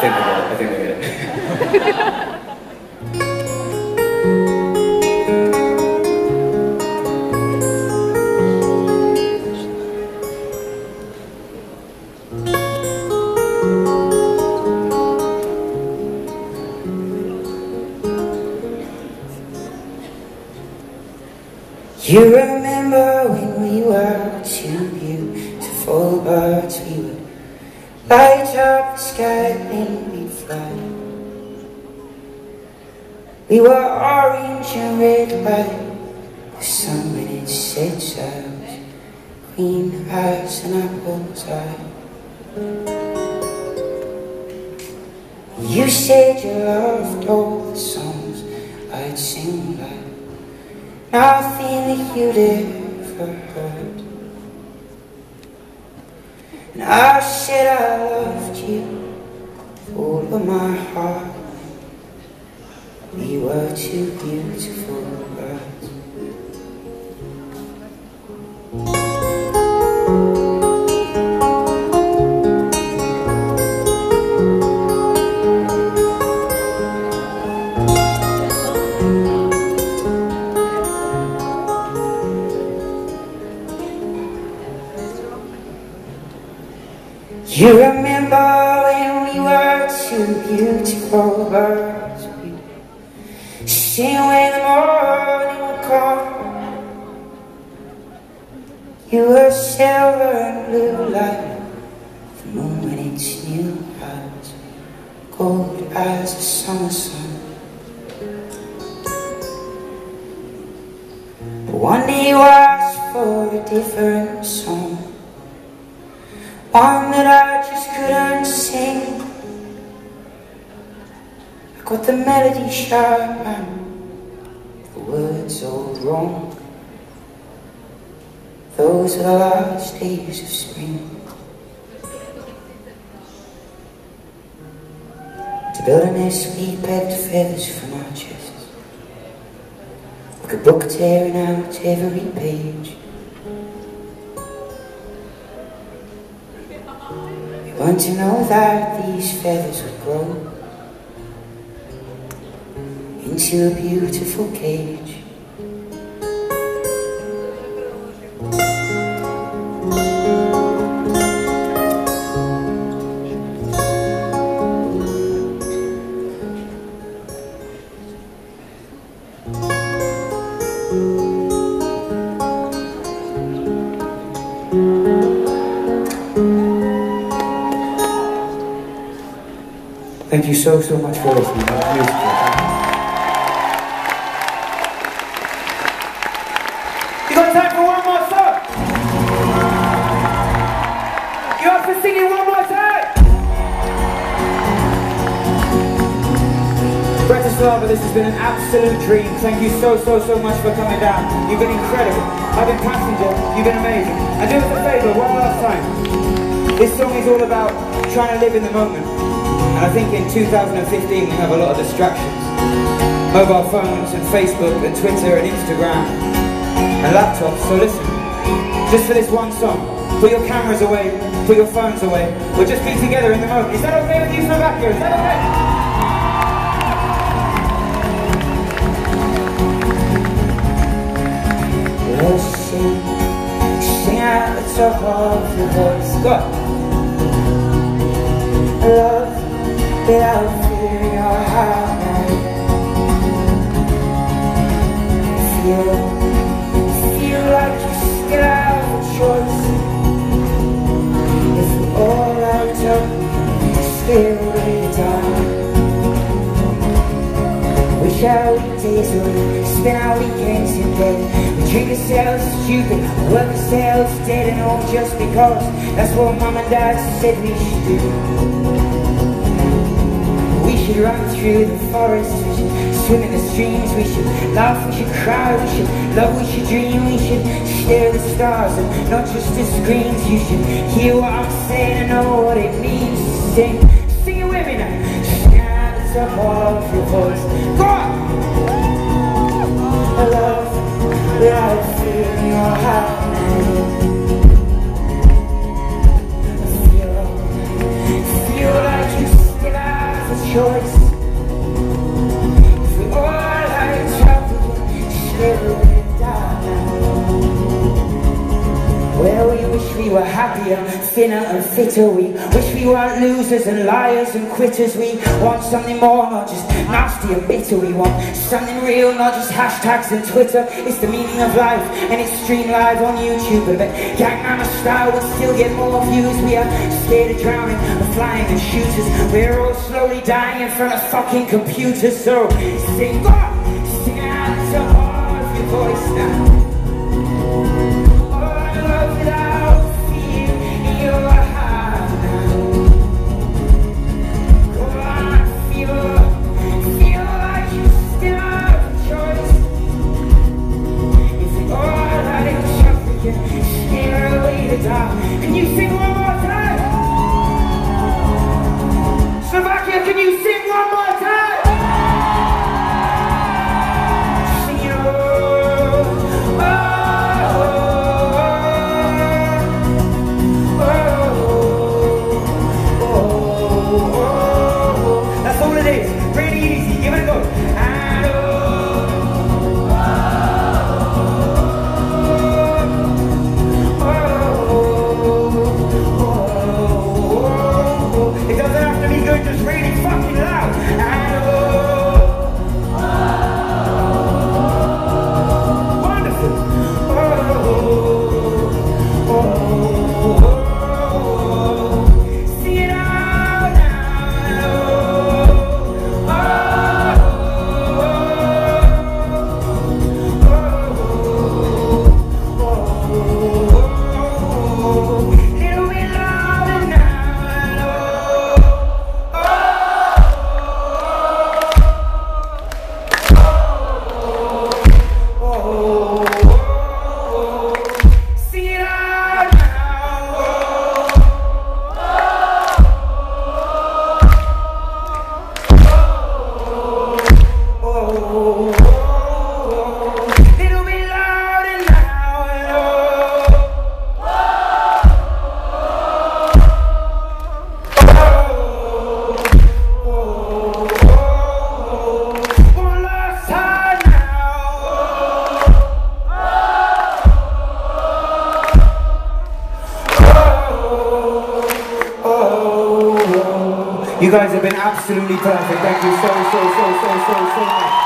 think I get it. I think I get it. Light up the sky and we'd fly. We were orange and red like the sun when it sets out. Green eyes and apples eye You said you loved all the songs I'd sing like Nothing that you'd ever heard And I said I loved you all of my heart. We were too beautiful You remember when we were two beautiful birds. Sing when the morning would come You were silver and blue like the moon when it's new eyes Gold as the summer sun. But one day you asked for a different song. One that I just couldn't sing. I got the melody sharp and the words all wrong Those are the last days of spring. To build a nest we pegged feathers from our chests. Like a book tearing out every page Want to know that these feathers would grow into a beautiful cage. So, so much for listening. That was beautiful. You got time for one more song? You up for singing one more time? Bratislava, this has been an absolute dream. Thank you so, so, so much for coming down. You've been incredible. I've been passenger, you've been amazing. And do us a favour, one last time. This song is all about trying to live in the moment. I think in 2015 we have a lot of distractions. Mobile phones and Facebook and Twitter and Instagram and laptops. So listen, just for this one song, put your cameras away, put your phones away. We'll just be together in the moment. Is that okay with you from back here? Is that okay? Listen, sing at the top of your voice. Go on. Your heart. Feel, feel like you have a choice. If all light up, stay away down. Wish our weekdays would spend our weekends in bed. We drink ourselves stupid, work ourselves dead, and all just because that's what mom and dad said we should do. We should run through the forest, we should swim in the streams, we should laugh, we should cry, we should love, we should dream, we should stare at the stars and not just the screens. You should hear what I'm saying and know what it means to sing. Sing it with me now. The top of your voice. Go on! I Love fear in your heart. Thinner and fitter. We wish we weren't losers and liars and quitters. We want something more, not just nasty and bitter. We want something real, not just hashtags and Twitter. It's the meaning of life, and it's streamed live on YouTube. But Gangnam style will still get more views. We are scared of drowning, of flying and shooters. We're all slowly dying in front of fucking computers. So sing on, sing out all of your voice now. Really fucking You guys have been absolutely perfect. Thank you so, so, so, so, so, so much.